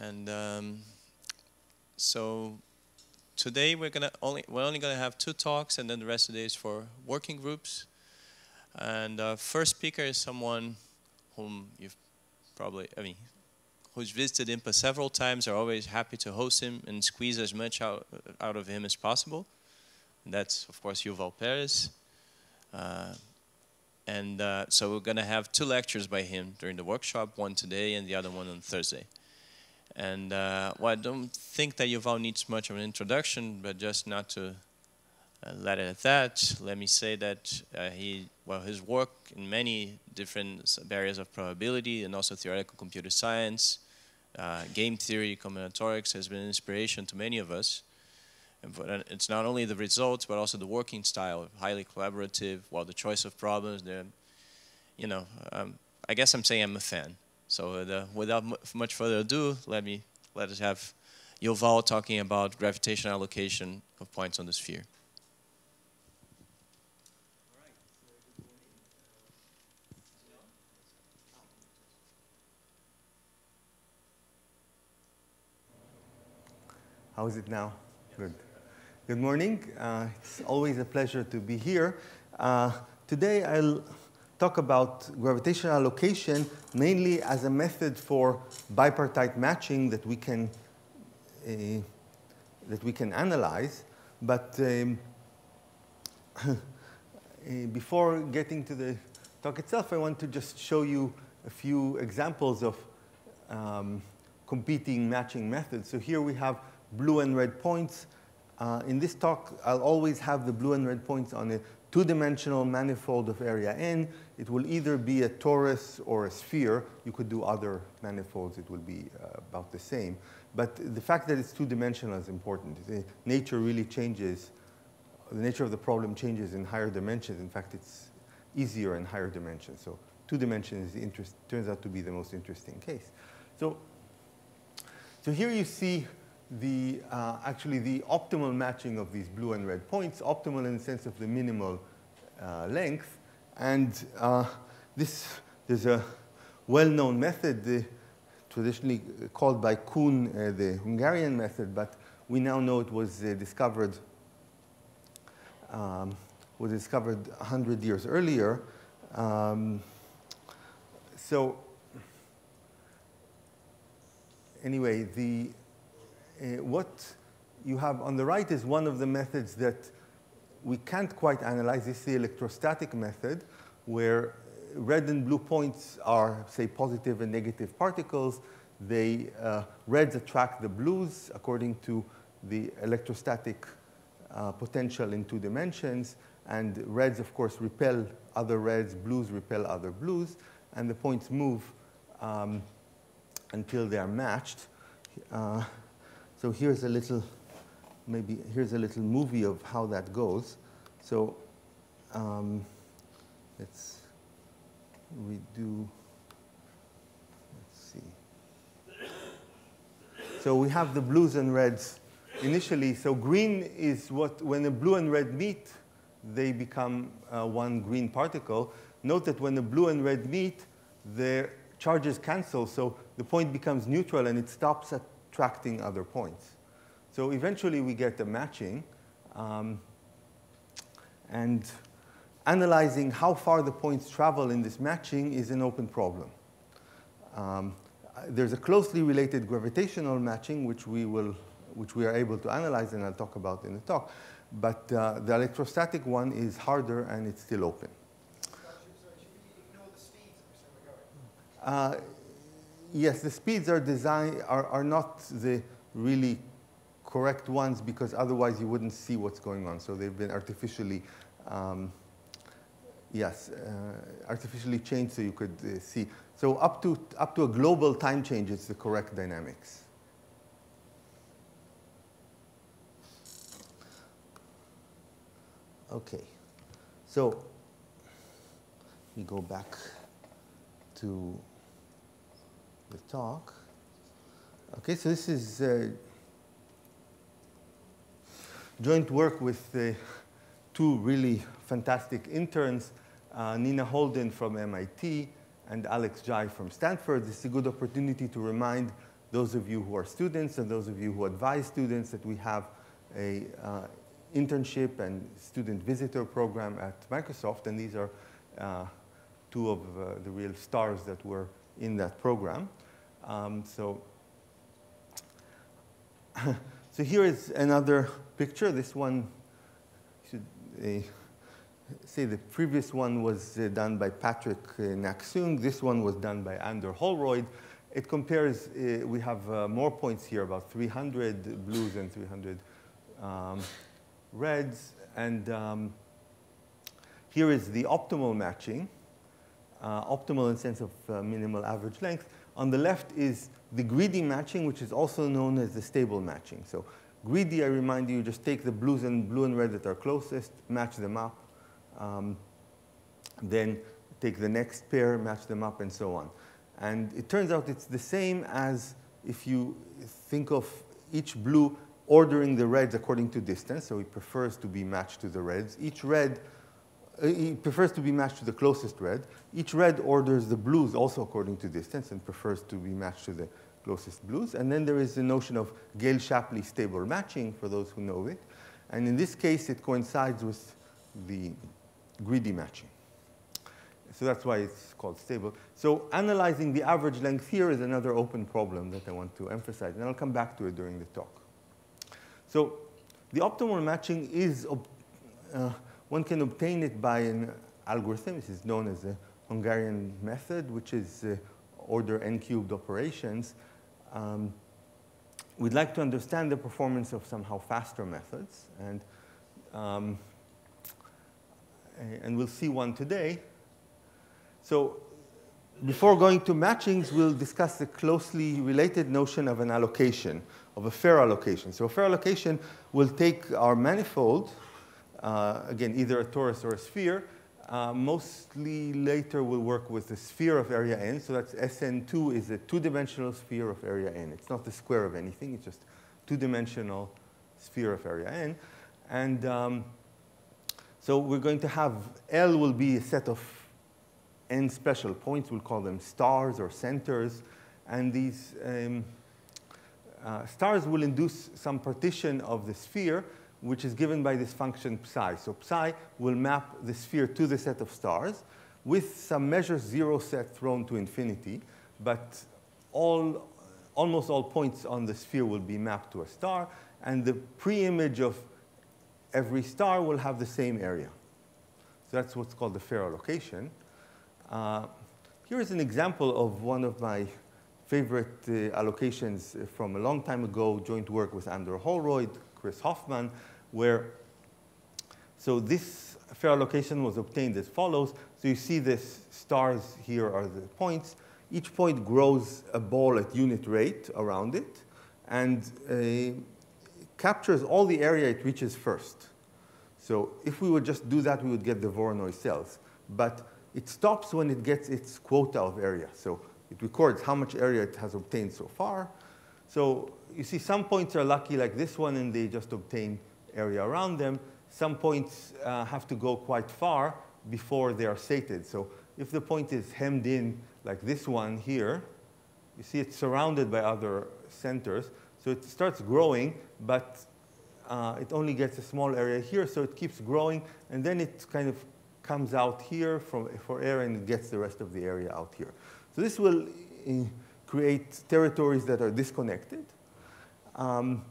And um, so today we're gonna only we're only gonna have two talks, and then the rest of the day is for working groups. And uh, first speaker is someone whom you've probably, I mean, who's visited IMPA several times. Are always happy to host him and squeeze as much out out of him as possible. And that's of course Yuval Peres. Uh, and uh, so we're going to have two lectures by him during the workshop, one today and the other one on Thursday. And uh, well, I don't think that Yuval needs much of an introduction, but just not to uh, let it at that, let me say that uh, he, well, his work in many different areas of probability and also theoretical computer science, uh, game theory, combinatorics has been an inspiration to many of us. And it's not only the results, but also the working style, highly collaborative, while the choice of problems, the, you know, um, I guess I'm saying I'm a fan. So uh, without much further ado, let me let us have Yuval talking about gravitational allocation of points on the sphere. How is it now? Good. Good morning. Uh, it's always a pleasure to be here. Uh, today I'll talk about gravitational allocation mainly as a method for bipartite matching that we can, uh, that we can analyze. But um, uh, before getting to the talk itself, I want to just show you a few examples of um, competing matching methods. So here we have blue and red points. Uh, in this talk, I'll always have the blue and red points on a two-dimensional manifold of area n. It will either be a torus or a sphere. You could do other manifolds. It will be uh, about the same. But the fact that it's two-dimensional is important. The nature really changes. The nature of the problem changes in higher dimensions. In fact, it's easier in higher dimensions. So two dimensions turns out to be the most interesting case. So, so here you see the, uh, actually the optimal matching of these blue and red points, optimal in the sense of the minimal uh, length. And uh, this, there's a well-known method, traditionally called by Kuhn uh, the Hungarian method, but we now know it was uh, discovered um, was discovered 100 years earlier. Um, so anyway, the what you have on the right is one of the methods that we can't quite analyze. This is the electrostatic method, where red and blue points are, say, positive and negative particles. They, uh, reds attract the blues according to the electrostatic uh, potential in two dimensions. And reds, of course, repel other reds, blues repel other blues, and the points move um, until they are matched. Uh, so here's a little, maybe here's a little movie of how that goes. So um, let's redo, let's see. So we have the blues and reds initially. So green is what, when the blue and red meet, they become uh, one green particle. Note that when the blue and red meet, their charges cancel, so the point becomes neutral and it stops at attracting other points. So eventually we get a matching. Um, and analyzing how far the points travel in this matching is an open problem. Um, there's a closely related gravitational matching, which we, will, which we are able to analyze, and I'll talk about in the talk. But uh, the electrostatic one is harder, and it's still open. Uh, yes, the speeds are designed are, are not the really correct ones because otherwise you wouldn't see what's going on. So they've been artificially, um, yes, uh, artificially changed so you could uh, see. So up to up to a global time change, it's the correct dynamics. Okay, so we go back to the talk. Okay, so this is uh, joint work with two really fantastic interns, uh, Nina Holden from MIT and Alex Zhai from Stanford. This is a good opportunity to remind those of you who are students and those of you who advise students that we have a uh, internship and student visitor program at Microsoft, and these are uh, two of the real stars that were in that program. Um, so, so here is another picture. This one should uh, say the previous one was uh, done by Patrick uh, Nak-Seung. This one was done by Ander Holroyd. It compares, uh, we have uh, more points here, about 300 blues and 300 um, reds. And um, here is the optimal matching, uh, optimal in sense of uh, minimal average length. On the left is the greedy matching, which is also known as the stable matching. So greedy, I remind you, just take the blues and blue and red that are closest, match them up, um, then take the next pair, match them up, and so on. And it turns out it's the same as if you think of each blue ordering the reds according to distance, so it prefers to be matched to the reds. Each red, he prefers to be matched to the closest red. Each red orders the blues also according to distance and prefers to be matched to the closest blues. And then there is the notion of Gale-Shapley stable matching, for those who know it. And in this case, it coincides with the greedy matching. So that's why it's called stable. So analyzing the average length here is another open problem that I want to emphasize, and I'll come back to it during the talk. So the optimal matching is, uh, one can obtain it by an algorithm. This is known as the Hungarian method, which is uh, order n cubed operations. Um, we'd like to understand the performance of somehow faster methods. And, um, and we'll see one today. So before going to matchings, we'll discuss the closely related notion of an allocation, of a fair allocation. So a fair allocation will take our manifold, again, either a torus or a sphere. Uh, mostly later we'll work with the sphere of area n. So that's SN2 is a two-dimensional sphere of area n. It's not the square of anything. It's just two-dimensional sphere of area n. And um, so we're going to have L will be a set of n special points. We'll call them stars or centers. And these um, uh, stars will induce some partition of the sphere, which is given by this function psi. So psi will map the sphere to the set of stars with some measure zero set thrown to infinity. But all, almost all points on the sphere will be mapped to a star. And the pre-image of every star will have the same area. So that's what's called the fair allocation. Uh, here is an example of one of my favorite uh, allocations from a long time ago, joint work with Ander Holroyd, Chris Hoffman, where, so this fair allocation was obtained as follows. So you see this stars here are the points. Each point grows a ball at unit rate around it and uh, captures all the area it reaches first. So if we would just do that, we would get the Voronoi cells. But it stops when it gets its quota of area. So it records how much area it has obtained so far. So you see some points are lucky like this one and they just obtain area around them. Some points uh, have to go quite far before they are sated. So if the point is hemmed in like this one here, you see it's surrounded by other centers. So it starts growing, but uh, it only gets a small area here, so it keeps growing, and then it kind of comes out here from, for air and gets the rest of the area out here. So this will uh, create territories that are disconnected. Um,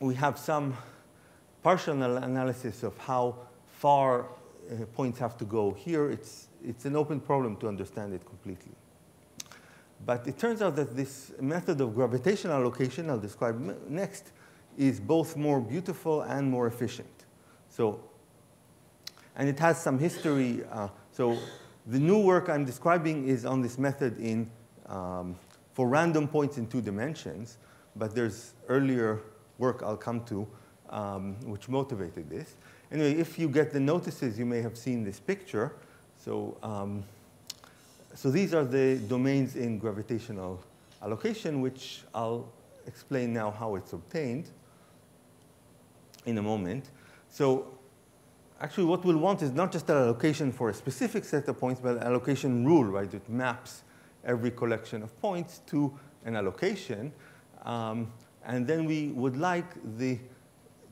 we have some partial analysis of how far uh, points have to go here. It's, it's an open problem to understand it completely. But it turns out that this method of gravitational allocation I'll describe next is both more beautiful and more efficient. So and it has some history. Uh, so the new work I'm describing is on this method in, um, for random points in two dimensions, but there's earlier work I'll come to um, which motivated this. Anyway, if you get the notices, you may have seen this picture. So, um, so these are the domains in gravitational allocation, which I'll explain now how it's obtained in a moment. So actually what we'll want is not just an allocation for a specific set of points, but an allocation rule, right, that maps every collection of points to an allocation. Um, and then we would like the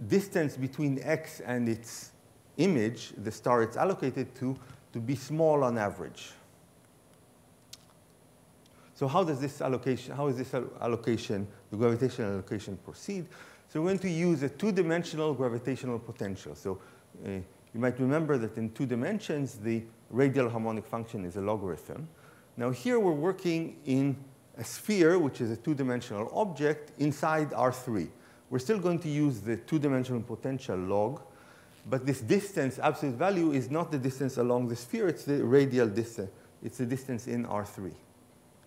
distance between x and its image, the star it's allocated to, to be small on average. So how does this allocation, how is this allocation, the gravitational allocation proceed? So we're going to use a two-dimensional gravitational potential. So uh, you might remember that in two dimensions, the radial harmonic function is a logarithm. Now here we're working in a sphere, which is a two-dimensional object, inside R3. We're still going to use the two-dimensional potential log, but this distance, absolute value, is not the distance along the sphere, it's the radial distance. It's the distance in R3,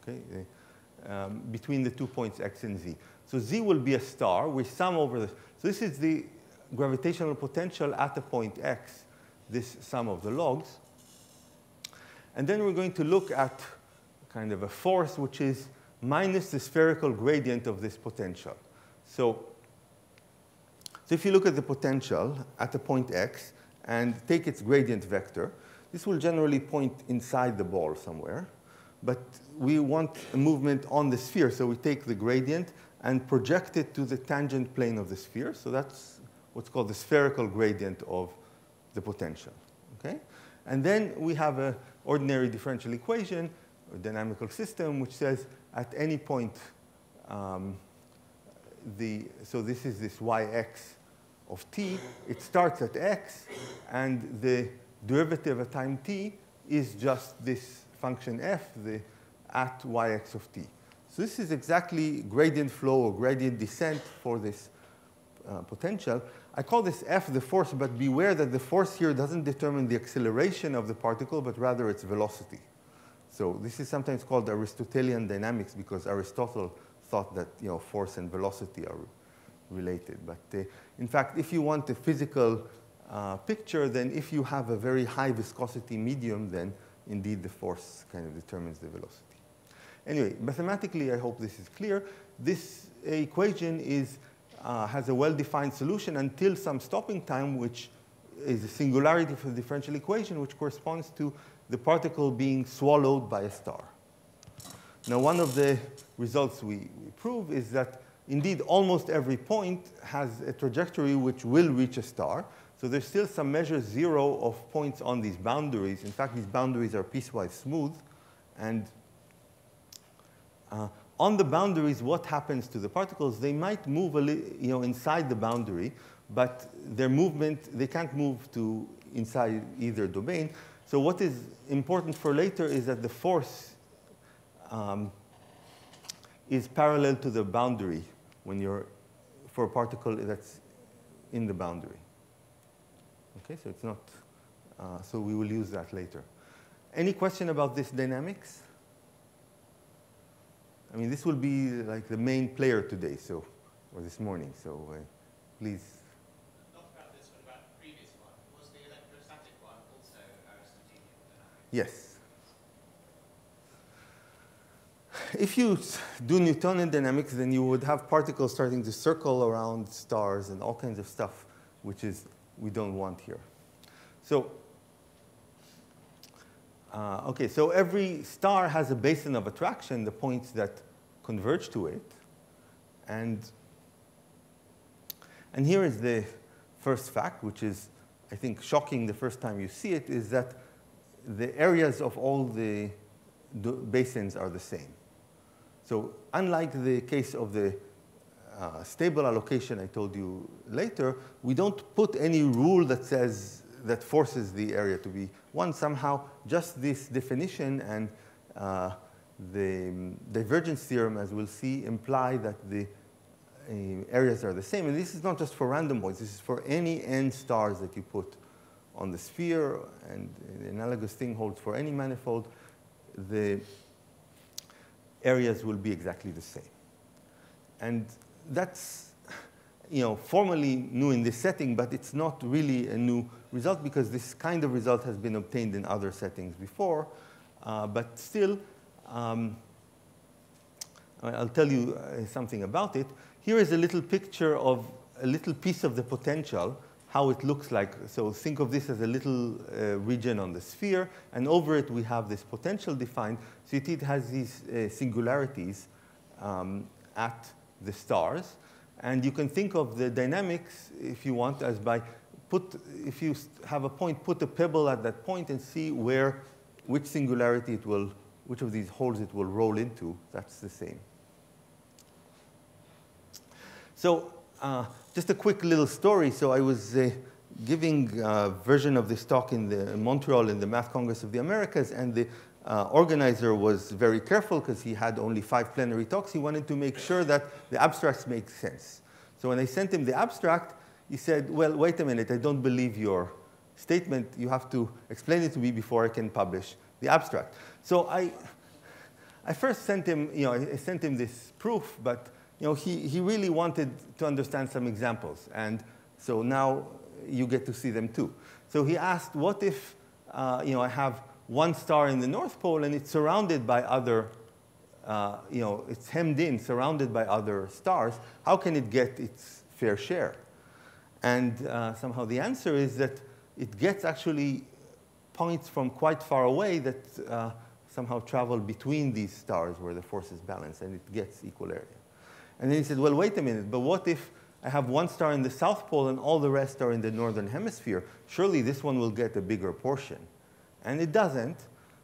okay, um, between the two points x and z. So z will be a star. We sum over the, so this is the gravitational potential at the point x, this sum of the logs. And then we're going to look at kind of a force which is minus the spherical gradient of this potential. So, so if you look at the potential at the point x and take its gradient vector, this will generally point inside the ball somewhere. But we want a movement on the sphere, so we take the gradient and project it to the tangent plane of the sphere. So that's what's called the spherical gradient of the potential. Okay? And then we have an ordinary differential equation, a dynamical system, which says at any point, um, the, so this is this yx of t. It starts at x, and the derivative at time t is just this function f, the at yx of t. So this is exactly gradient flow or gradient descent for this uh, potential. I call this f the force, but beware that the force here doesn't determine the acceleration of the particle, but rather its velocity. So this is sometimes called Aristotelian dynamics because Aristotle thought that you know, force and velocity are related. But uh, in fact, if you want a physical uh, picture, then if you have a very high viscosity medium, then indeed the force kind of determines the velocity. Anyway, mathematically, I hope this is clear. This equation is, uh, has a well-defined solution until some stopping time, which is a singularity for the differential equation, which corresponds to the particle being swallowed by a star. Now, one of the results we, we prove is that indeed almost every point has a trajectory which will reach a star. So there's still some measure zero of points on these boundaries. In fact, these boundaries are piecewise smooth. And uh, on the boundaries, what happens to the particles? They might move a you know, inside the boundary, but their movement, they can't move to inside either domain. So what is important for later is that the force um, is parallel to the boundary when you're for a particle that's in the boundary. Okay, so it's not, uh, so we will use that later. Any question about this dynamics? I mean, this will be like the main player today, so, or this morning, so uh, please Yes. If you do Newtonian dynamics, then you would have particles starting to circle around stars and all kinds of stuff, which is we don't want here. So, uh, okay, so every star has a basin of attraction, the points that converge to it. And, and here is the first fact, which is, I think, shocking the first time you see it, is that the areas of all the basins are the same. So unlike the case of the uh, stable allocation I told you later, we don't put any rule that says that forces the area to be one. Somehow, just this definition and uh, the divergence theorem, as we'll see, imply that the uh, areas are the same. And this is not just for random points. This is for any n stars that you put on the sphere, and the analogous thing holds for any manifold, the areas will be exactly the same. And that's you know, formally new in this setting, but it's not really a new result because this kind of result has been obtained in other settings before. Uh, but still, um, I'll tell you uh, something about it. Here is a little picture of a little piece of the potential how it looks like. So think of this as a little uh, region on the sphere, and over it we have this potential defined. So it has these uh, singularities um, at the stars. And you can think of the dynamics, if you want, as by put, if you have a point, put a pebble at that point and see where, which singularity it will, which of these holes it will roll into. That's the same. So uh, just a quick little story. So I was uh, giving a version of this talk in, the, in Montreal in the Math Congress of the Americas, and the uh, organizer was very careful because he had only five plenary talks. He wanted to make sure that the abstracts make sense. So when I sent him the abstract, he said, well, wait a minute, I don't believe your statement. You have to explain it to me before I can publish the abstract. So I, I first sent him, you know, I sent him this proof, but you know, he, he really wanted to understand some examples. And so now you get to see them too. So he asked, what if, uh, you know, I have one star in the North Pole and it's surrounded by other, uh, you know, it's hemmed in, surrounded by other stars. How can it get its fair share? And uh, somehow the answer is that it gets actually points from quite far away that uh, somehow travel between these stars where the force is balanced and it gets equal area. And then he said, well, wait a minute, but what if I have one star in the South Pole and all the rest are in the Northern Hemisphere? Surely this one will get a bigger portion. And it doesn't.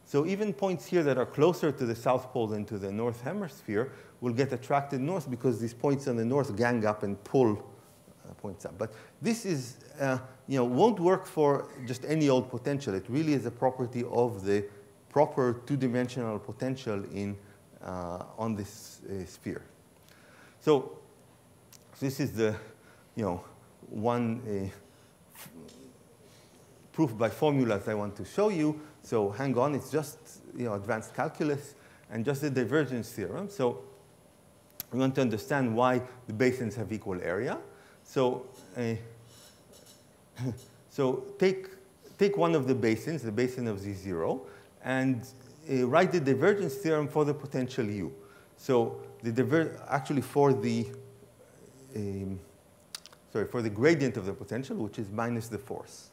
So even points here that are closer to the South Pole than to the North Hemisphere will get attracted north because these points on the north gang up and pull uh, points up. But this is, uh, you know, won't work for just any old potential. It really is a property of the proper two-dimensional potential in, uh, on this uh, sphere. So this is the, you know, one uh, proof by formulas I want to show you. So hang on, it's just, you know, advanced calculus and just the divergence theorem. So we want to understand why the basins have equal area. So, uh, so take, take one of the basins, the basin of Z0, and uh, write the divergence theorem for the potential U. So the diver actually for the um, sorry for the gradient of the potential, which is minus the force.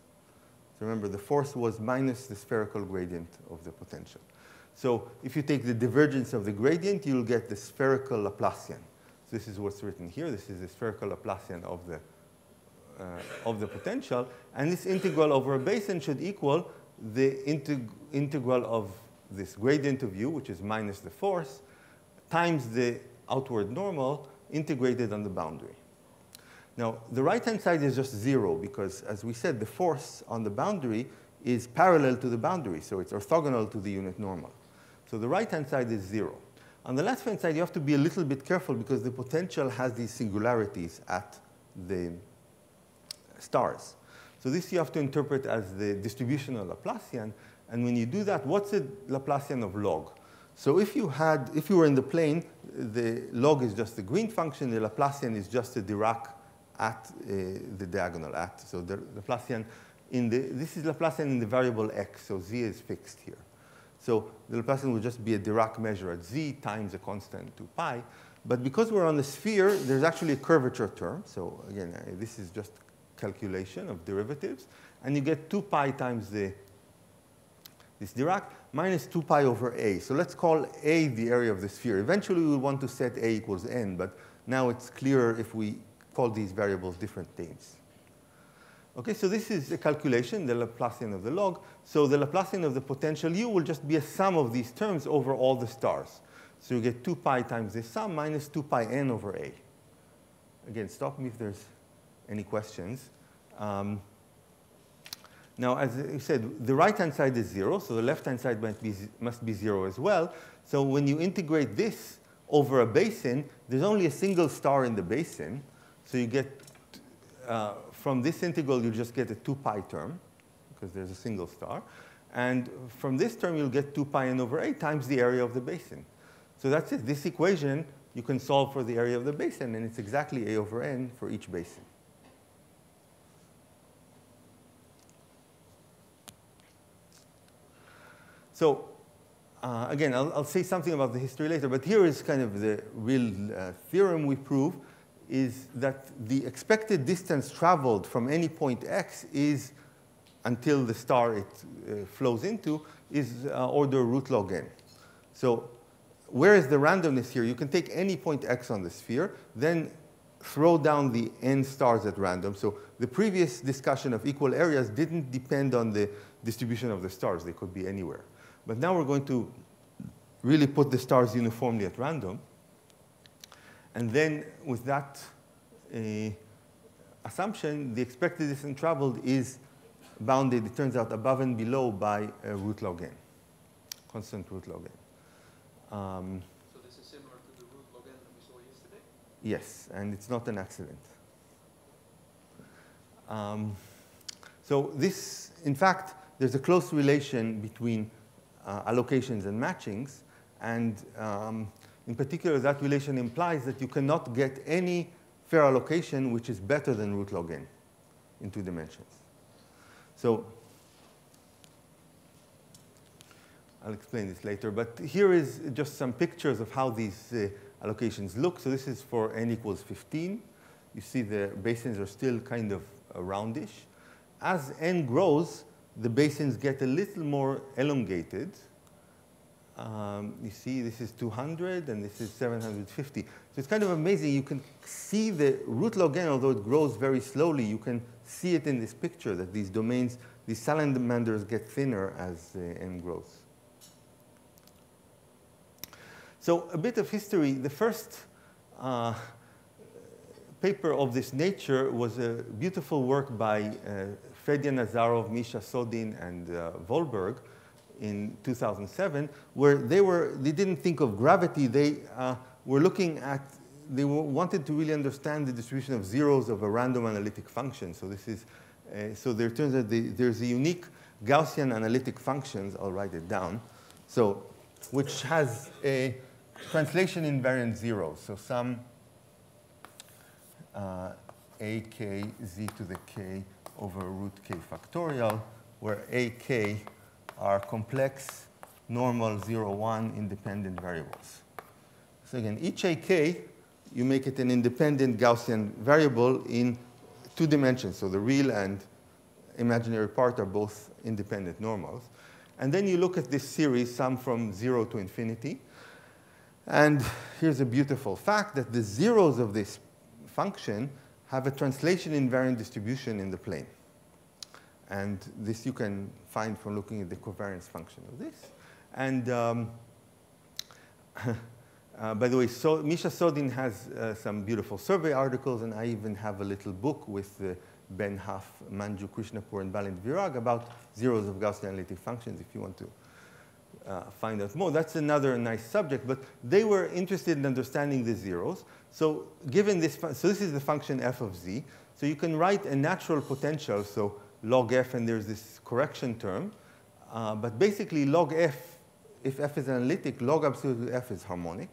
So remember, the force was minus the spherical gradient of the potential. So if you take the divergence of the gradient, you'll get the spherical Laplacian. So this is what's written here. This is the spherical Laplacian of the uh, of the potential, and this integral over a basin should equal the integ integral of this gradient of u, which is minus the force, times the outward normal integrated on the boundary. Now, the right-hand side is just zero because, as we said, the force on the boundary is parallel to the boundary, so it's orthogonal to the unit normal. So the right-hand side is zero. On the left-hand side, you have to be a little bit careful because the potential has these singularities at the stars. So this you have to interpret as the distributional Laplacian. And when you do that, what's the Laplacian of log? So if you had, if you were in the plane, the log is just the green function, the Laplacian is just the Dirac at uh, the diagonal at. So the Laplacian in the, this is Laplacian in the variable x, so z is fixed here. So the Laplacian would just be a Dirac measure at z times a constant 2 pi. But because we're on the sphere, there's actually a curvature term. So again, uh, this is just calculation of derivatives. And you get 2 pi times the, this Dirac minus 2 pi over a. So let's call a the area of the sphere. Eventually, we want to set a equals n, but now it's clearer if we call these variables different names. Okay, so this is a calculation, the Laplacian of the log. So the Laplacian of the potential u will just be a sum of these terms over all the stars. So you get 2 pi times this sum minus 2 pi n over a. Again, stop me if there's any questions. Um, now, as I said, the right-hand side is 0, so the left-hand side must be, must be 0 as well. So when you integrate this over a basin, there's only a single star in the basin. So you get, uh, from this integral, you just get a 2 pi term, because there's a single star. And from this term, you'll get 2 pi n over a times the area of the basin. So that's it. This equation, you can solve for the area of the basin, and it's exactly a over n for each basin. So uh, again, I'll, I'll, say something about the history later, but here is kind of the real uh, theorem we prove, is that the expected distance traveled from any point x is, until the star it uh, flows into, is uh, order root log n. So where is the randomness here? You can take any point x on the sphere, then throw down the n stars at random. So the previous discussion of equal areas didn't depend on the distribution of the stars. They could be anywhere. But now we're going to really put the stars uniformly at random. And then with that uh, assumption, the expected distance traveled is bounded, it turns out, above and below by uh, root log n, constant root log n. Um, so this is similar to the root log n that we saw yesterday? Yes, and it's not an accident. Um, so this, in fact, there's a close relation between allocations and matchings, and um, in particular, that relation implies that you cannot get any fair allocation which is better than root log n in two dimensions. So I'll explain this later, but here is just some pictures of how these uh, allocations look. So this is for n equals 15. You see the basins are still kind of uh, roundish. As n grows, the basins get a little more elongated. Um, you see, this is 200 and this is 750. So it's kind of amazing. You can see the root log n, although it grows very slowly, you can see it in this picture that these domains, these salamanders get thinner as uh, n grows. So a bit of history. The first uh, paper of this nature was a beautiful work by uh, Fedya Nazarov, Misha Sodin, and uh, Volberg, in 2007, where they were they didn't think of gravity. They uh, were looking at they wanted to really understand the distribution of zeros of a random analytic function. So this is uh, so there turns out the, there's a unique Gaussian analytic functions. I'll write it down. So which has a translation invariant zeros. So some uh, a k z to the k over root k factorial, where a k are complex normal 0, 1 independent variables. So again, each ak, you make it an independent Gaussian variable in two dimensions. So the real and imaginary part are both independent normals. And then you look at this series, sum from 0 to infinity. And here's a beautiful fact that the zeros of this function have a translation invariant distribution in the plane. And this you can find from looking at the covariance function of this. And um, uh, by the way, so Misha Sodin has uh, some beautiful survey articles, and I even have a little book with uh, Ben Hough, Manju Krishnapur, and Balint Virag about zeros of Gaussian analytic functions if you want to uh, find out more. That's another nice subject, but they were interested in understanding the zeros. So given this, so this is the function f of z. So you can write a natural potential, so log f, and there's this correction term. Uh, but basically, log f, if f is analytic, log absolute f is harmonic.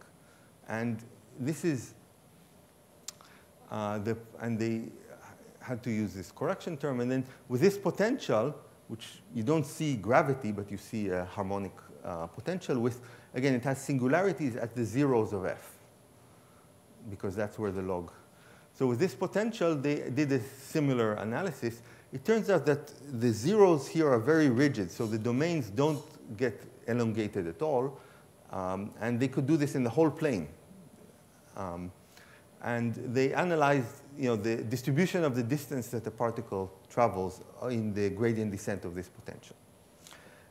And this is, uh, the, and they had to use this correction term. And then with this potential, which you don't see gravity, but you see a harmonic uh, potential with, again, it has singularities at the zeros of f, because that's where the log. So with this potential, they did a similar analysis. It turns out that the zeros here are very rigid, so the domains don't get elongated at all. Um, and they could do this in the whole plane. Um, and they analyzed you know, the distribution of the distance that the particle travels in the gradient descent of this potential.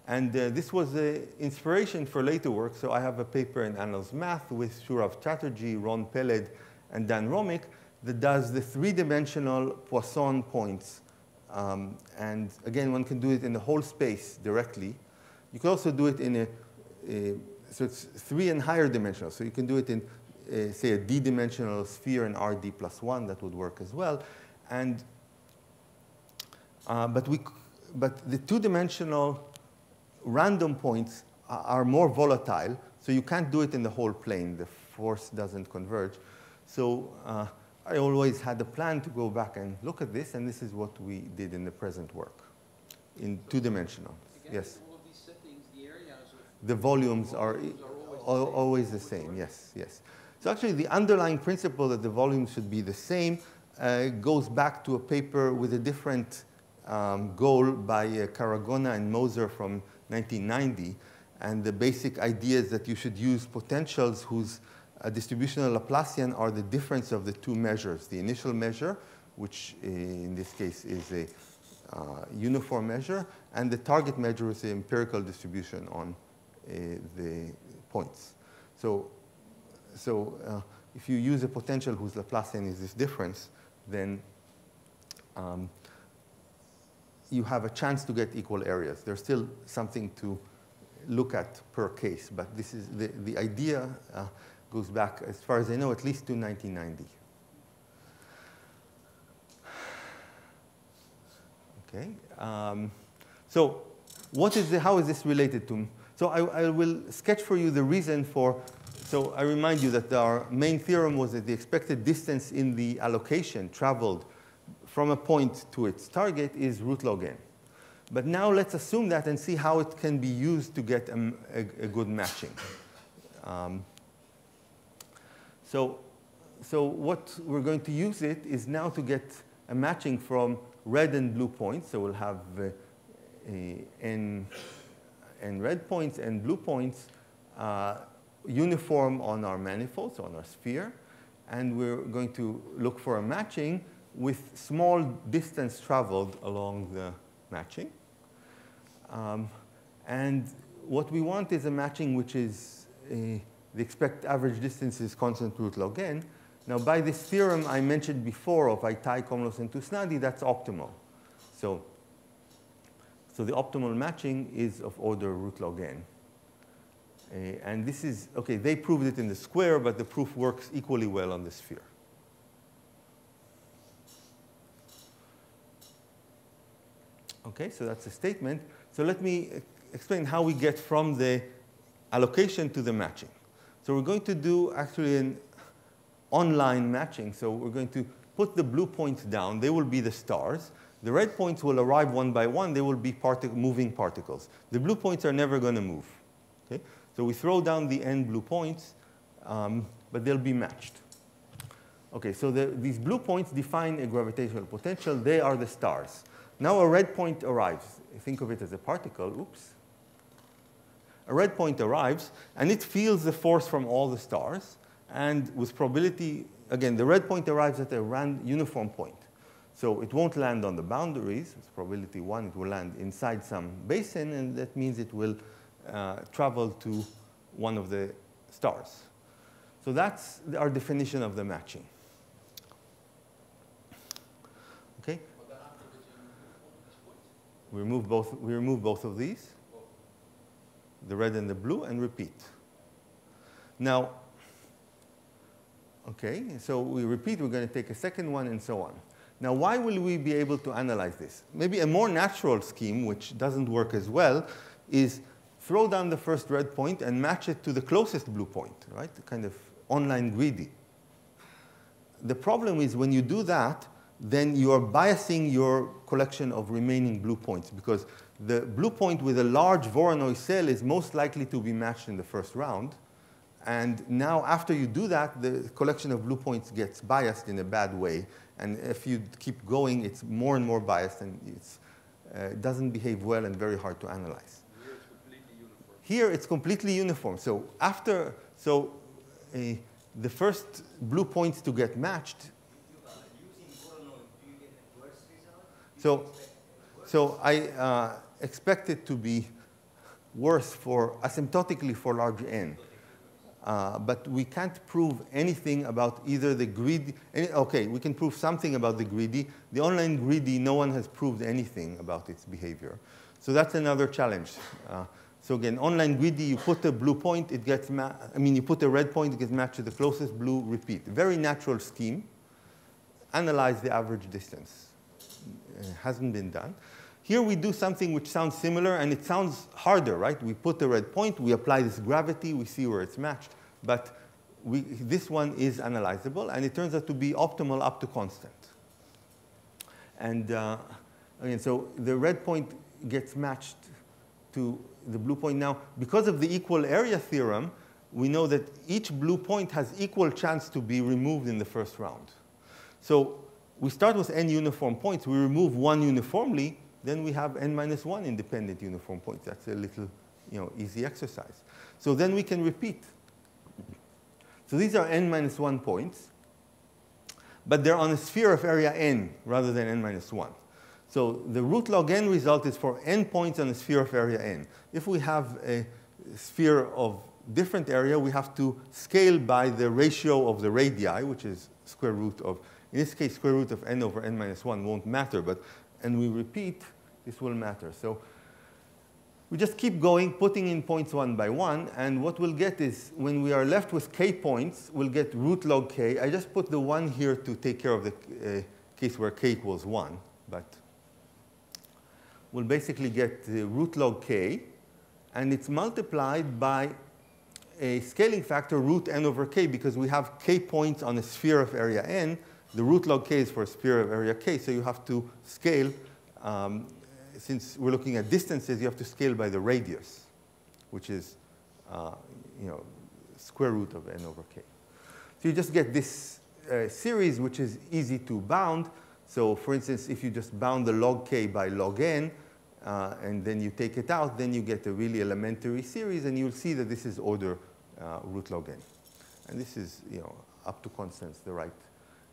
And uh, this was an inspiration for later work. So I have a paper in Annals Math with Sourav Chatterjee, Ron Peled, and Dan Romik that does the three-dimensional Poisson points um, and again, one can do it in the whole space directly. You can also do it in a, a so it's three and higher dimensional. So you can do it in, uh, say, a d-dimensional sphere in RD plus one. That would work as well. And uh, but we, but the two-dimensional random points are more volatile. So you can't do it in the whole plane. The force doesn't converge. So uh, I always had a plan to go back and look at this, and this is what we did in the present work in two-dimensional. Yes. Settings, the, the, volumes are, volumes are always, always, the same. Yes, yes. So actually, the underlying principle that the volumes should be the same uh, goes back to a paper with a different um, goal by uh, Dacorogna and Moser from 1990. And the basic idea is that you should use potentials whose uh, distributional Laplacian are the difference of the two measures, the initial measure, which uh, in this case is a uh, uniform measure, and the target measure is the empirical distribution on uh, the points. So, so uh, if you use a potential whose Laplacian is this difference, then um, you have a chance to get equal areas. There's still something to look at per case, but this is the, the idea uh, goes back, as far as I know, at least to 1990. Okay. Um, so what is the, how is this related to? So I, I, will sketch for you the reason for, so I remind you that our main theorem was that the expected distance in the allocation traveled from a point to its target is root log n. But now let's assume that and see how it can be used to get a, a, a good matching. Um, so, so what we're going to use it is now to get a matching from red and blue points. So we'll have uh, n, n red points and blue points uh, uniform on our manifold, so on our sphere. And we're going to look for a matching with small distance traveled along the matching. Um, and what we want is a matching which is a, the expect average distance is constant root log n. Now, by this theorem I mentioned before of Ajtai, Komlos, and Tusnády, that's optimal. So, so the optimal matching is of order root log n. Uh, and this is, OK, they proved it in the square, but the proof works equally well on the sphere. OK, so that's a statement. So let me explain how we get from the allocation to the matching. So we're going to do actually an online matching. So we're going to put the blue points down. They will be the stars. The red points will arrive one by one. They will be partic moving particles. The blue points are never going to move. Okay? So we throw down the n blue points, um, but they'll be matched. Okay, so the, these blue points define a gravitational potential. They are the stars. Now a red point arrives. Think of it as a particle. Oops. A red point arrives, and it feels the force from all the stars. And with probability, again, the red point arrives at a random uniform point. So it won't land on the boundaries. It's probability one. It will land inside some basin, and that means it will uh, travel to one of the stars. So that's our definition of the matching. Okay? We remove both, we remove both of these, the red and the blue, and repeat. Now, okay, so we repeat, we're going to take a second one and so on. Now, why will we be able to analyze this? Maybe a more natural scheme, which doesn't work as well, is throw down the first red point and match it to the closest blue point, right? Kind of online greedy. The problem is when you do that, then you are biasing your collection of remaining blue points because the blue point with a large Voronoi cell is most likely to be matched in the first round. And now after you do that, the collection of blue points gets biased in a bad way. And if you keep going, it's more and more biased and uh, it doesn't behave well and very hard to analyze. Here it's completely uniform. So after, so uh, the first blue points to get matched So, so I uh, expect it to be worse for asymptotically for large n. Uh, but we can't prove anything about either the greedy. Any, okay, we can prove something about the greedy. The online greedy, no one has proved anything about its behavior. So that's another challenge. Uh, so again, online greedy, you put a blue point, it gets, I mean, you put a red point, it gets matched to the closest blue, repeat. Very natural scheme. Analyze the average distance. Uh, hasn't been done. Here we do something which sounds similar, and it sounds harder, right? We put the red point, we apply this gravity, we see where it's matched. But we, this one is analyzable, and it turns out to be optimal up to constant. And uh, again, so the red point gets matched to the blue point. Now, because of the equal area theorem, we know that each blue point has equal chance to be removed in the first round. So we start with n uniform points. We remove one uniformly, then we have n minus 1 independent uniform points. That's a little you know, easy exercise. So then we can repeat. So these are n minus 1 points, but they're on a sphere of area n rather than n minus 1. So the root log n result is for n points on a sphere of area n. If we have a sphere of different area, we have to scale by the ratio of the radii, which is square root of, in this case, square root of n over n minus 1 won't matter, but, and we repeat, this will matter. So we just keep going, putting in points one by one, and what we'll get is, when we are left with k points, we'll get root log k. I just put the 1 here to take care of the uh, case where k equals 1, but we'll basically get the root log k, and it's multiplied by a scaling factor root n over k because we have k points on a sphere of area n. The root log k is for a sphere of area k, so you have to scale um, since we're looking at distances, you have to scale by the radius, which is, uh, you know, square root of n over k. So you just get this uh, series, which is easy to bound. So for instance, if you just bound the log k by log n, uh, and then you take it out, then you get a really elementary series, and you'll see that this is order uh, root log n. And this is, you know, up to constants, the right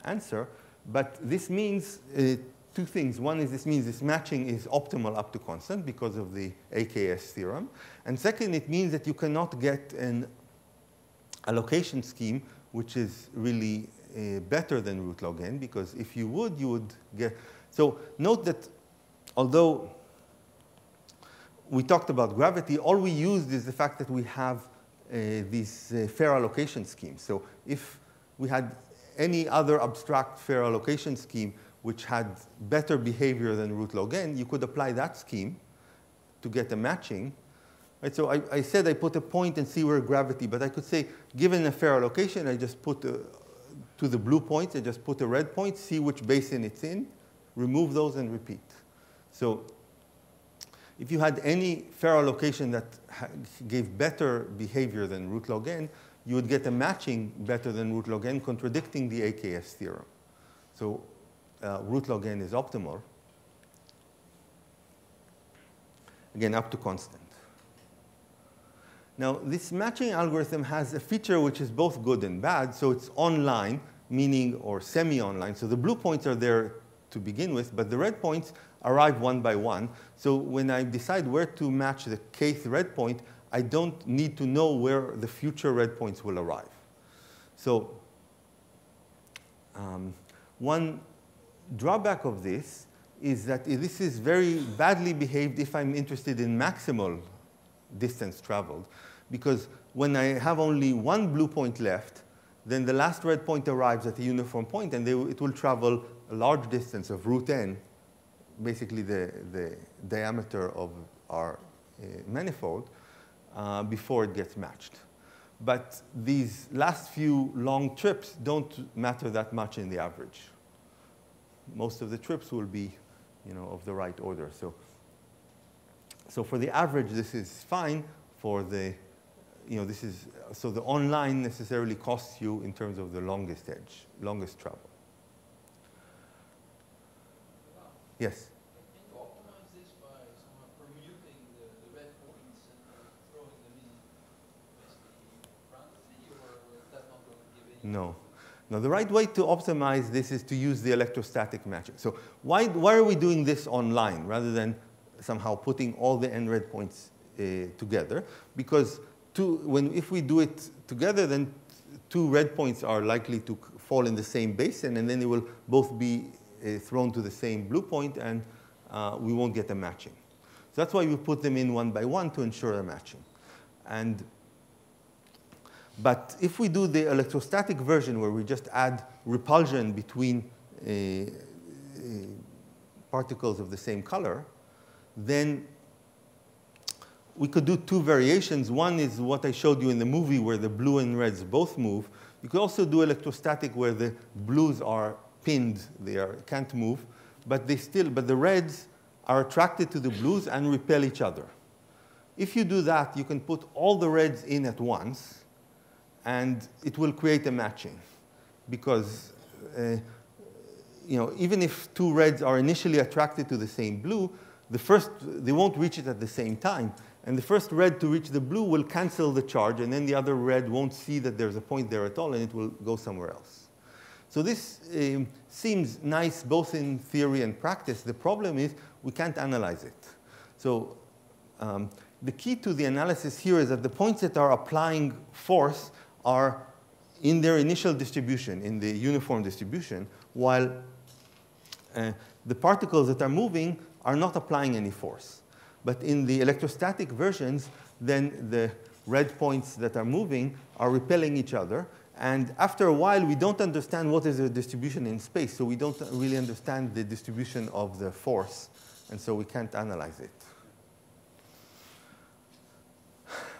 answer. But this means uh, two things. One is this means this matching is optimal up to constant because of the AKS theorem. And second, it means that you cannot get an allocation scheme which is really uh, better than root log n because if you would, you would get. So note that although we talked about gravity, all we used is the fact that we have uh, these uh, fair allocation schemes. So if we had any other abstract fair allocation scheme, which had better behavior than root log n, you could apply that scheme to get a matching. Right, so I, I, said I put a point and see where gravity, but I could say, given a fair allocation, I just put a, to the blue point, I just put a red point, see which basin it's in, remove those and repeat. So if you had any fair allocation that gave better behavior than root log n, you would get a matching better than root log n, contradicting the AKS theorem. So uh, root log n is optimal. Again, up to constant. Now, this matching algorithm has a feature which is both good and bad. So it's online, meaning, or semi-online. So the blue points are there to begin with, but the red points arrive one by one. So when I decide where to match the kth red point, I don't need to know where the future red points will arrive. So um, one drawback of this is that this is very badly behaved if I'm interested in maximal distance traveled. Because when I have only one blue point left, then the last red point arrives at a uniform point, and they, it will travel a large distance of root n, basically the, the diameter of our uh, manifold, uh, before it gets matched. But these last few long trips don't matter that much in the average most of the trips will be you know, of the right order. So, so for the average, this is fine. For the, you know, this is, so the online necessarily costs you in terms of the longest edge, longest travel. Yes? No. Now, the right way to optimize this is to use the electrostatic matching. So why, why are we doing this online rather than somehow putting all the n red points uh, together? Because two, when, if we do it together, then two red points are likely to fall in the same basin, and then they will both be uh, thrown to the same blue point, and uh, we won't get a matching. So that's why we put them in one by one to ensure a matching. And but if we do the electrostatic version where we just add repulsion between uh, uh, particles of the same color, then we could do two variations. One is what I showed you in the movie where the blue and reds both move. You could also do electrostatic where the blues are pinned, they are, can't move, but they still, but the reds are attracted to the blues and repel each other. If you do that, you can put all the reds in at once, and it will create a matching because uh, you know, even if two reds are initially attracted to the same blue, the first, they won't reach it at the same time. And the first red to reach the blue will cancel the charge, and then the other red won't see that there's a point there at all, and it will go somewhere else. So this um, seems nice both in theory and practice. The problem is we can't analyze it. So um, the key to the analysis here is that the points that are applying force are in their initial distribution, in the uniform distribution, while uh, the particles that are moving are not applying any force. But in the electrostatic versions, then the red points that are moving are repelling each other. And after a while, we don't understand what is the distribution in space. So we don't really understand the distribution of the force. And so we can't analyze it.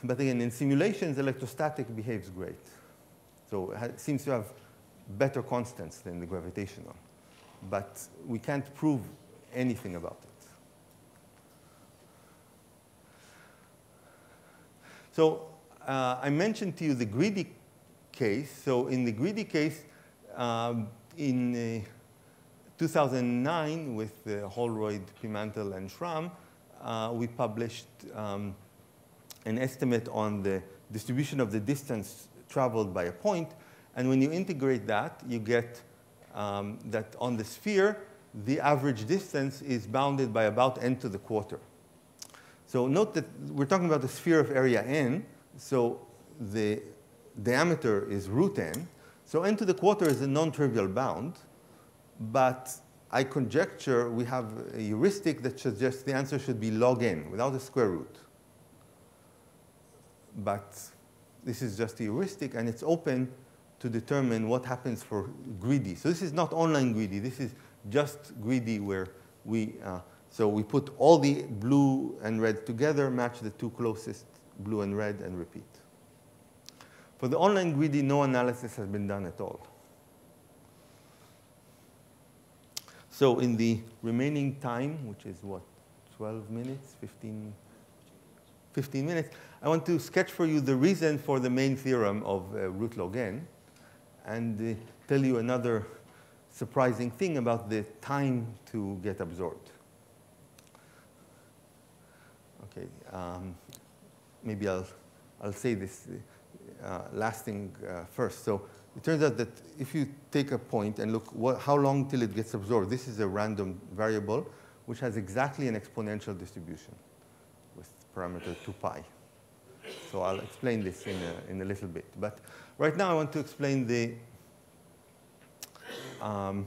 But again, in simulations, electrostatic behaves great. So it seems to have better constants than the gravitational. But we can't prove anything about it. So uh, I mentioned to you the greedy case. So in the greedy case, um, in uh, 2009 with uh, Holroyd, Pimentel, and Schramm, uh, we published um, an estimate on the distribution of the distance traveled by a point. And when you integrate that, you get um, that on the sphere, the average distance is bounded by about n to the quarter. So note that we're talking about the sphere of area n. So the diameter is root n. So n to the quarter is a non-trivial bound. But I conjecture we have a heuristic that suggests the answer should be log n without a square root. But this is just heuristic, and it's open to determine what happens for greedy. So this is not online greedy. This is just greedy where we, uh, so we put all the blue and red together, match the two closest blue and red, and repeat. For the online greedy, no analysis has been done at all. So in the remaining time, which is what, 12 minutes, 15, 15 minutes, I want to sketch for you the reason for the main theorem of uh, root log n and uh, tell you another surprising thing about the time to get absorbed. Okay, um, maybe I'll, I'll say this uh, last thing uh, first. So it turns out that if you take a point and look what, how long till it gets absorbed, this is a random variable which has exactly an exponential distribution parameter 2 pi. So I'll explain this in a, in a little bit. But right now I want to explain the, um,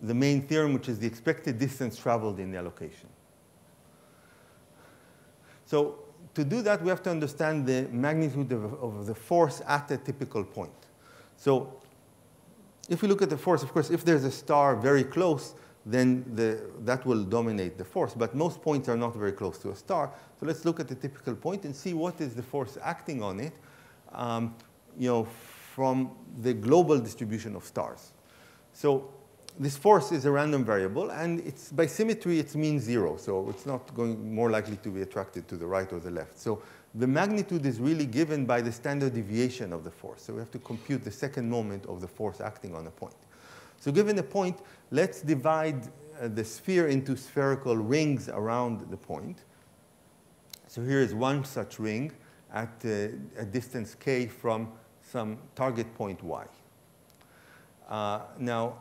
the main theorem, which is the expected distance traveled in the allocation. So to do that, we have to understand the magnitude of, of the force at a typical point. So if we look at the force, of course, if there's a star very close, then the, that will dominate the force. But most points are not very close to a star. So let's look at the typical point and see what is the force acting on it um, you know, from the global distribution of stars. So this force is a random variable, and it's, by symmetry, it's mean zero. So it's not going more likely to be attracted to the right or the left. So the magnitude is really given by the standard deviation of the force. So we have to compute the second moment of the force acting on a point. So given a point, let's divide uh, the sphere into spherical rings around the point. So here is one such ring at uh, a distance k from some target point y. Uh, now,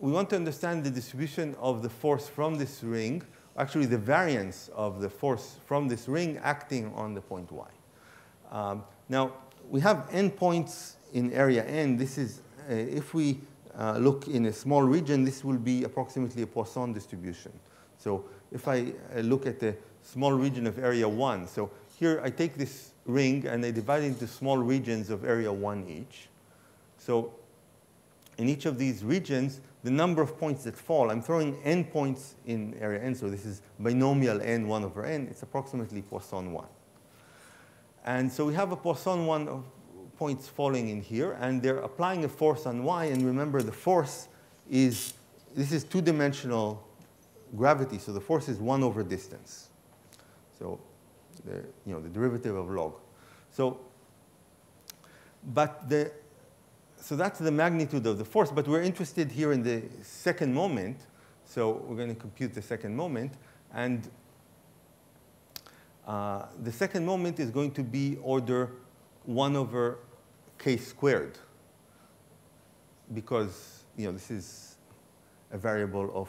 we want to understand the distribution of the force from this ring, actually the variance of the force from this ring acting on the point y. Um, now, we have n points in area n. This is, uh, if we uh, look in a small region, this will be approximately a Poisson distribution. So if I uh, look at the small region of area 1, so here I take this ring and I divide it into small regions of area 1 each. So in each of these regions, the number of points that fall, I'm throwing n points in area n, so this is binomial n 1 over n, it's approximately Poisson 1. And so we have a Poisson 1 of points falling in here, and they're applying a force on y, and remember the force is, this is two-dimensional gravity, so the force is 1 over distance. So, the, you know, the derivative of log. So, but the so that's the magnitude of the force, but we're interested here in the second moment. So we're going to compute the second moment. And Uh, the second moment is going to be order 1 over k squared because you know, this is a variable of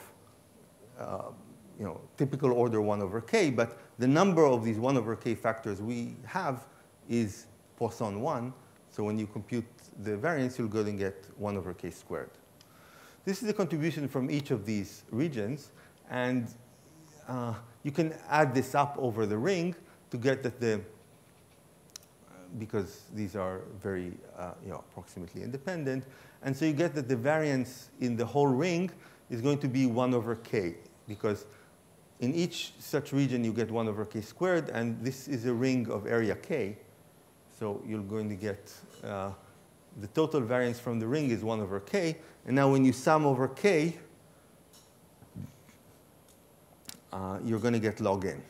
uh, you know, typical order 1 over k, but the number of these 1 over k factors we have is Poisson 1. So when you compute the variance, you'll go and get 1 over k squared. This is the contribution from each of these regions. And uh, you can add this up over the ring to get that the, because these are very, uh, you know, approximately independent. And so you get that the variance in the whole ring is going to be 1 over k, because in each such region you get 1 over k squared, and this is a ring of area k. So you're going to get uh, the total variance from the ring is 1 over k. And now when you sum over k, uh, you're going to get log n.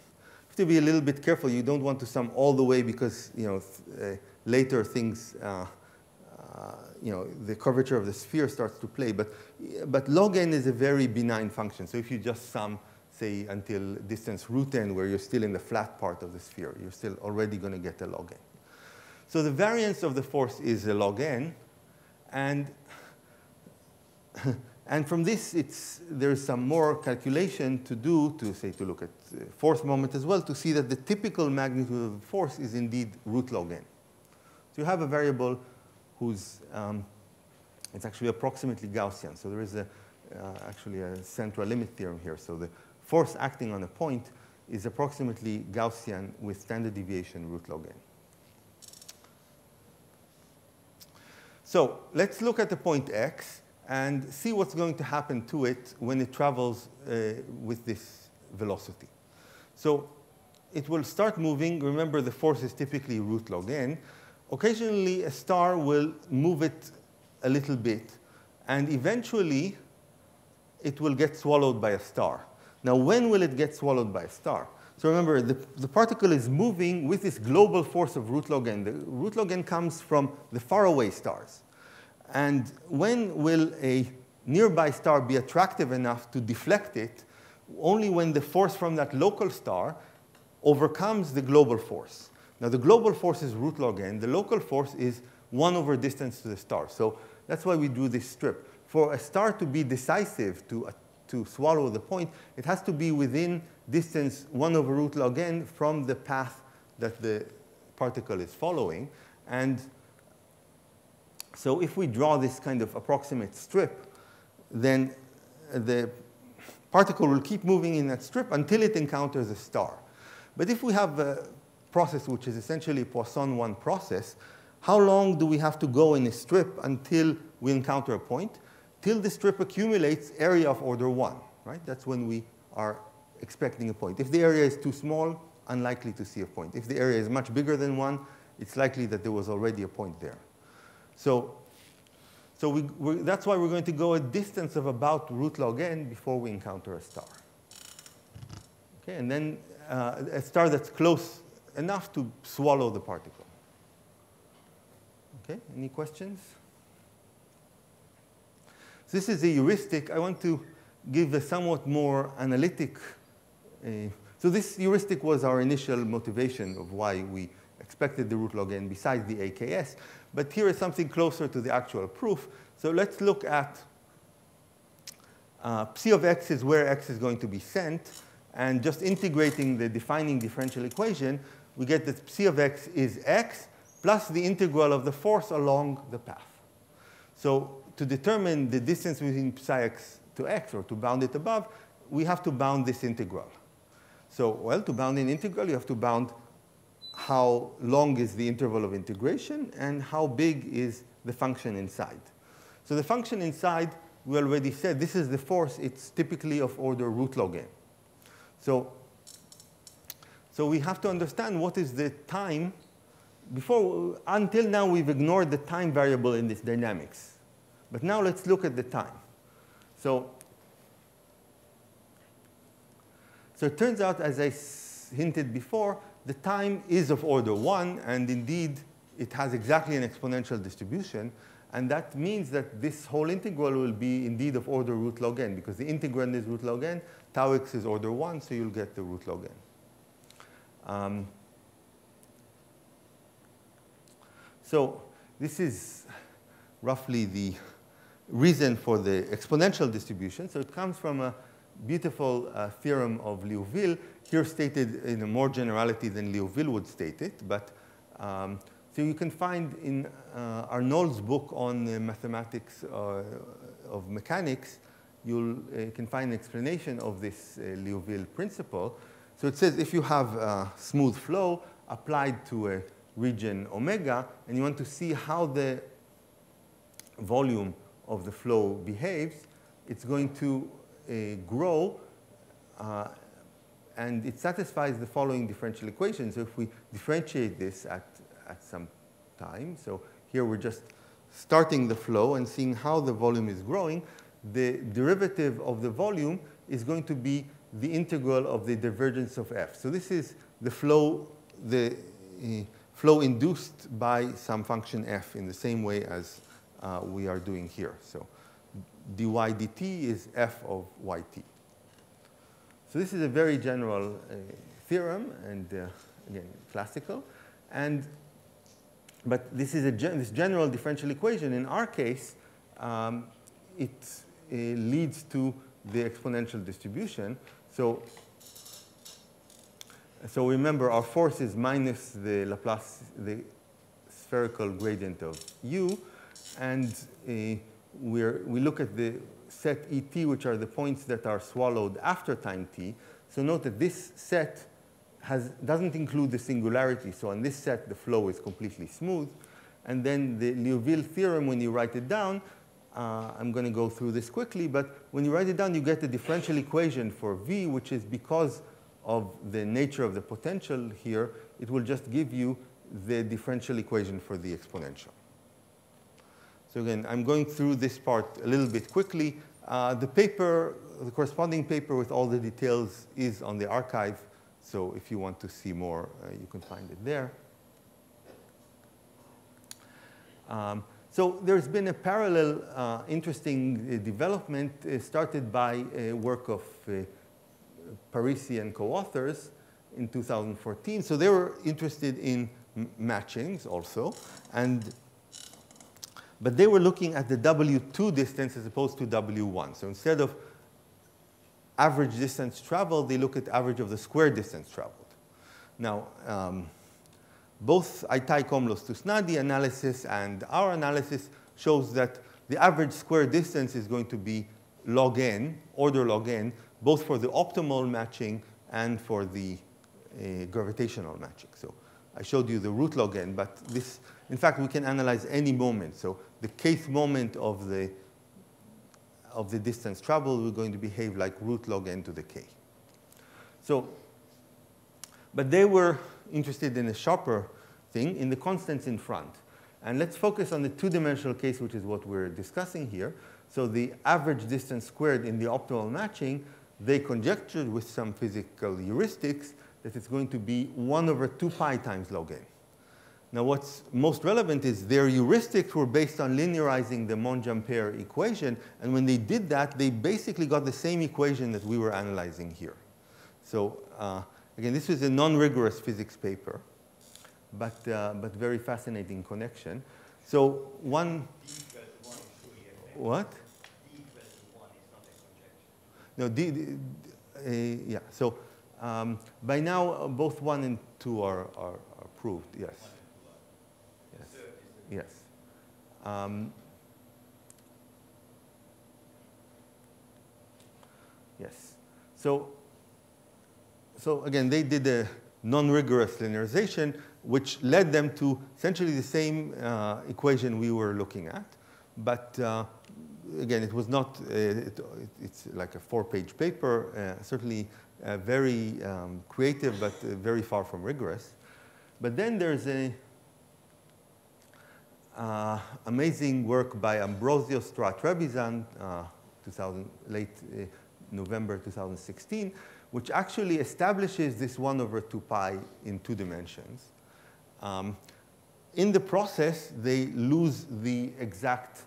To be a little bit careful. You don't want to sum all the way because you know, th uh, later things, uh, uh, you know, the curvature of the sphere starts to play. But, but log n is a very benign function. So if you just sum, say, until distance root n, where you're still in the flat part of the sphere, you're still already going to get a log n. So the variance of the force is a log n. And And from this, it's, there's some more calculation to do to, say, to look at fourth moment as well to see that the typical magnitude of the force is indeed root log n. So you have a variable whose, um, it's actually approximately Gaussian. So there is a, uh, actually a central limit theorem here. So the force acting on a point is approximately Gaussian with standard deviation root log n. So let's look at the point x and see what's going to happen to it when it travels uh, with this velocity. So it will start moving. Remember, the force is typically root log n. Occasionally, a star will move it a little bit, and eventually, it will get swallowed by a star. Now, when will it get swallowed by a star? So remember, the, the particle is moving with this global force of root log n. The root log n comes from the faraway stars. And when will a nearby star be attractive enough to deflect it? Only when the force from that local star overcomes the global force. Now, the global force is root log n. The local force is 1 over distance to the star. So that's why we do this strip. For a star to be decisive to, uh, to swallow the point, it has to be within distance 1 over root log n from the path that the particle is following. And so if we draw this kind of approximate strip, then the particle will keep moving in that strip until it encounters a star. But if we have a process which is essentially Poisson 1 process, how long do we have to go in a strip until we encounter a point? Till the strip accumulates area of order 1, right? That's when we are expecting a point. If the area is too small, unlikely to see a point. If the area is much bigger than 1, it's likely that there was already a point there. So, so we, that's why we're going to go a distance of about root log n before we encounter a star. Okay, and then uh, a star that's close enough to swallow the particle. Okay, any questions? This is a heuristic. I want to give a somewhat more analytic. Uh, so this heuristic was our initial motivation of why we expected the root log n besides the AKS. But here is something closer to the actual proof. So let's look at uh, psi of x is where x is going to be sent. And just integrating the defining differential equation, we get that psi of x is x plus the integral of the force along the path. So to determine the distance between psi x to x, or to bound it above, we have to bound this integral. So, well, to bound an integral, you have to bound how long is the interval of integration and how big is the function inside. So the function inside, we already said, this is the force. It's typically of order root log n. So, so we have to understand what is the time. Before, until now, we've ignored the time variable in this dynamics. But now let's look at the time. So, so it turns out, as I hinted before, the time is of order 1, and indeed, it has exactly an exponential distribution. And that means that this whole integral will be indeed of order root log n, because the integrand is root log n, tau x is order 1, so you'll get the root log n. Um, so this is roughly the reason for the exponential distribution. So it comes from a beautiful uh, theorem of Liouville, here stated in a more generality than Liouville would state it. But um, so you can find in uh, Arnold's book on the mathematics uh, of mechanics, you'll, uh, can find an explanation of this uh, Liouville principle. So it says if you have a smooth flow applied to a region omega, and you want to see how the volume of the flow behaves, it's going to uh, grow, uh, and it satisfies the following differential equation. So if we differentiate this at, at some time, so here we're just starting the flow and seeing how the volume is growing, the derivative of the volume is going to be the integral of the divergence of f. So this is the flow, the uh, flow induced by some function f in the same way as uh, we are doing here. So dy dt is f of yt. So this is a very general uh, theorem and uh, again classical. And but this is a gen this general differential equation. In our case, um, it uh, leads to the exponential distribution. So so remember our force is minus the Laplace the spherical gradient of u, and uh, we're, we look at the set Et, which are the points that are swallowed after time t. So note that this set has, doesn't include the singularity. So on this set, the flow is completely smooth. And then the Liouville theorem, when you write it down, uh, I'm going to go through this quickly, but when you write it down, you get the differential equation for V, which is because of the nature of the potential here, it will just give you the differential equation for the exponential. So again, I'm going through this part a little bit quickly. Uh, the paper, the corresponding paper with all the details is on the arXiv. So if you want to see more, uh, you can find it there. Um, so there's been a parallel uh, interesting uh, development uh, started by a work of Parisi and co-authors in 2014. So they were interested in matchings also. And but they were looking at the W2 distance as opposed to W1. So instead of average distance traveled, they look at average of the square distance traveled. Now, um, both Ajtai Komlós Tusnády analysis and our analysis shows that the average square distance is going to be log n, order log n, both for the optimal matching and for the uh, gravitational matching. So I showed you the root log n, but this, in fact, we can analyze any moment. So the kth moment of the, of the distance traveled, we're going to behave like root log n to the k. So, but they were interested in a sharper thing, in the constants in front. And let's focus on the two-dimensional case, which is what we're discussing here. So the average distance squared in the optimal matching, they conjectured with some physical heuristics that it's going to be 1 over 2 pi times log n. Now what's most relevant is their heuristics were based on linearizing the Monge-Ampere equation, and when they did that, they basically got the same equation that we were analyzing here. So uh, again, this was a non-rigorous physics paper, but, uh, but very fascinating connection. So one, what? No, D, D, uh, yeah. So um, by now, both one and two are, are, are proved, yes. Yes. Um, yes. So, so again, they did a non-rigorous linearization, which led them to essentially the same uh, equation we were looking at. But uh, again, it was not, uh, it, it's like a four-page paper, uh, certainly uh, very um, creative, but uh, very far from rigorous. But then there's a uh, amazing work by Ambrosio Stra-Trevisan, uh, 2000, late uh, November 2016, which actually establishes this 1 over 2 pi in two dimensions. Um, in the process, they lose the exact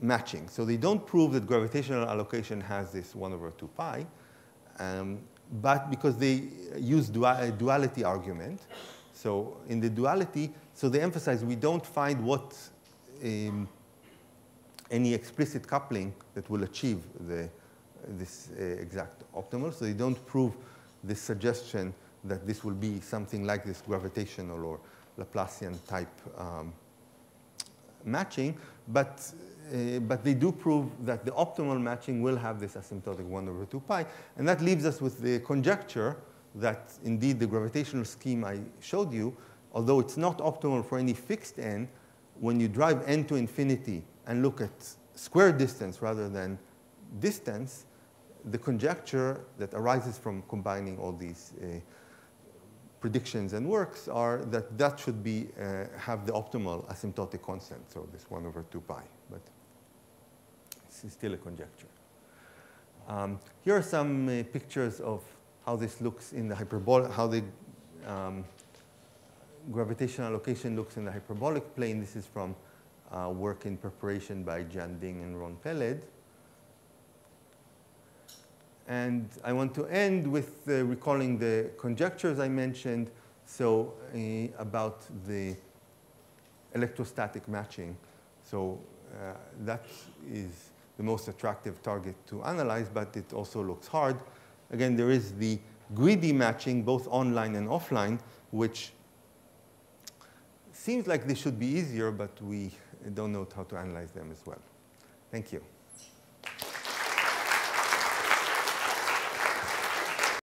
matching. So they don't prove that gravitational allocation has this 1 over 2 pi. Um, but because they use dua duality argument. So in the duality, so they emphasize we don't find what um, any explicit coupling that will achieve the, this uh, exact optimal. So they don't prove this suggestion that this will be something like this gravitational or Laplacian type um, matching, but, uh, but they do prove that the optimal matching will have this asymptotic 1 over 2 pi. And that leaves us with the conjecture that indeed the gravitational scheme I showed you, although it's not optimal for any fixed n, when you drive n to infinity and look at square distance rather than distance, the conjecture that arises from combining all these uh, predictions and works are that that should be, uh, have the optimal asymptotic constant, so this 1 over 2 pi. But it's still a conjecture. Um, here are some uh, pictures of how this looks in the hyperbolic, how the um, gravitational location looks in the hyperbolic plane. This is from uh, work in preparation by Jian Ding and Ron Peled. And I want to end with uh, recalling the conjectures I mentioned, so uh, about the electrostatic matching. So uh, that is the most attractive target to analyze, but it also looks hard. Again, there is the greedy matching, both online and offline, which seems like they should be easier, but we don't know how to analyze them as well. Thank you.